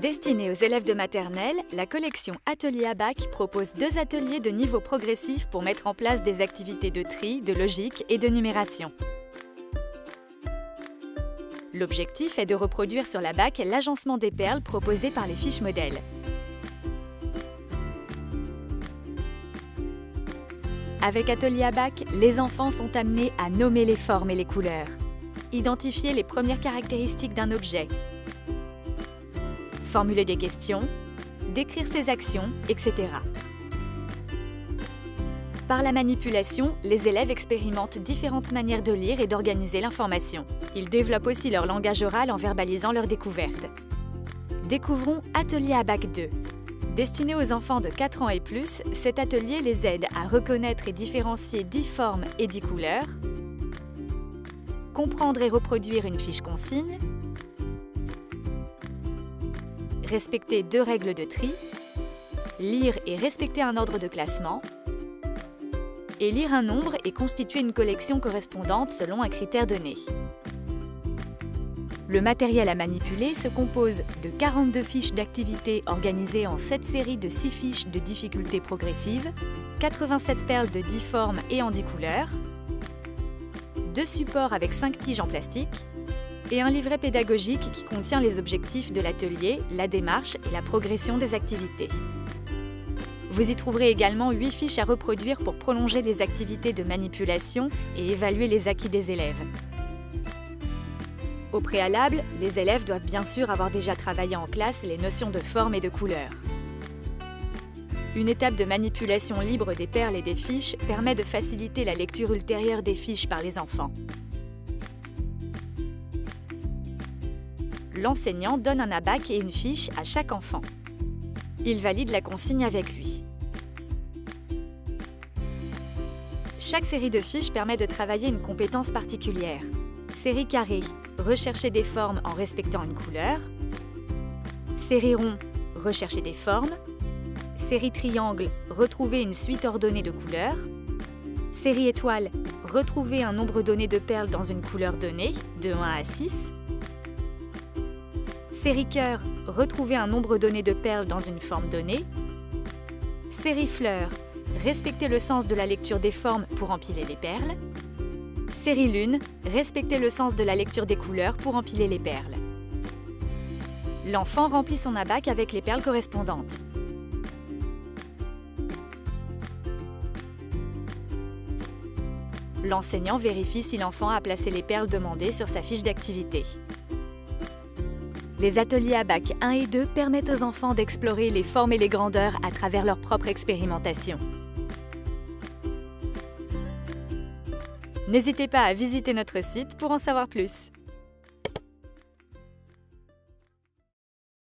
Destinée aux élèves de maternelle, la collection Atelier à propose deux ateliers de niveau progressif pour mettre en place des activités de tri, de logique et de numération. L'objectif est de reproduire sur la bac l'agencement des perles proposé par les fiches modèles. Avec Atelier à les enfants sont amenés à nommer les formes et les couleurs, identifier les premières caractéristiques d'un objet, formuler des questions, décrire ses actions, etc. Par la manipulation, les élèves expérimentent différentes manières de lire et d'organiser l'information. Ils développent aussi leur langage oral en verbalisant leurs découvertes. Découvrons Atelier à Bac 2. Destiné aux enfants de 4 ans et plus, cet atelier les aide à reconnaître et différencier 10 formes et 10 couleurs, comprendre et reproduire une fiche consigne, respecter deux règles de tri, lire et respecter un ordre de classement, et lire un nombre et constituer une collection correspondante selon un critère donné. Le matériel à manipuler se compose de 42 fiches d'activité organisées en 7 séries de 6 fiches de difficulté progressive, 87 perles de 10 formes et en 10 couleurs, deux supports avec 5 tiges en plastique, et un livret pédagogique qui contient les objectifs de l'atelier, la démarche et la progression des activités. Vous y trouverez également 8 fiches à reproduire pour prolonger les activités de manipulation et évaluer les acquis des élèves. Au préalable, les élèves doivent bien sûr avoir déjà travaillé en classe les notions de forme et de couleur. Une étape de manipulation libre des perles et des fiches permet de faciliter la lecture ultérieure des fiches par les enfants. L'enseignant donne un abac et une fiche à chaque enfant. Il valide la consigne avec lui. Chaque série de fiches permet de travailler une compétence particulière. Série carrée, rechercher des formes en respectant une couleur. Série rond, rechercher des formes. Série triangle, retrouver une suite ordonnée de couleurs. Série étoile, retrouver un nombre donné de perles dans une couleur donnée, de 1 à 6. Série cœur, retrouver un nombre donné de perles dans une forme donnée. Série fleur, respecter le sens de la lecture des formes pour empiler les perles. Série lune, respecter le sens de la lecture des couleurs pour empiler les perles. L'enfant remplit son abac avec les perles correspondantes. L'enseignant vérifie si l'enfant a placé les perles demandées sur sa fiche d'activité. Les ateliers à bac 1 et 2 permettent aux enfants d'explorer les formes et les grandeurs à travers leur propre expérimentation. N'hésitez pas à visiter notre site pour en savoir plus.